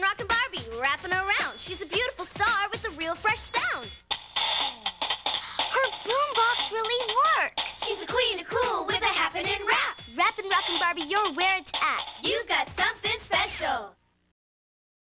Rappin' Rockin' Barbie, wrapping around. She's a beautiful star with a real fresh sound. Her boombox really works. She's the queen of cool with a happening rap. Rappin' Rockin' Barbie, you're where it's at. You've got some.